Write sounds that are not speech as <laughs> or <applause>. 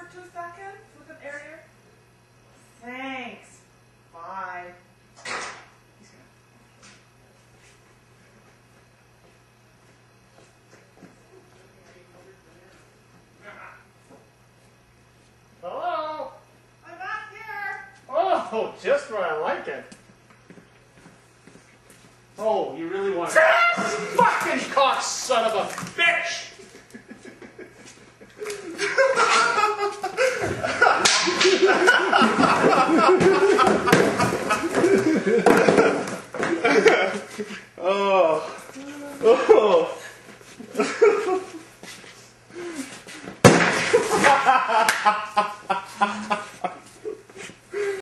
for two seconds with an? Thanks. Bye. Hello? I'm back here. Oh, just where I like it. Oh, you really want to... fucking cock son of a bitch! Oh. Oh. <laughs>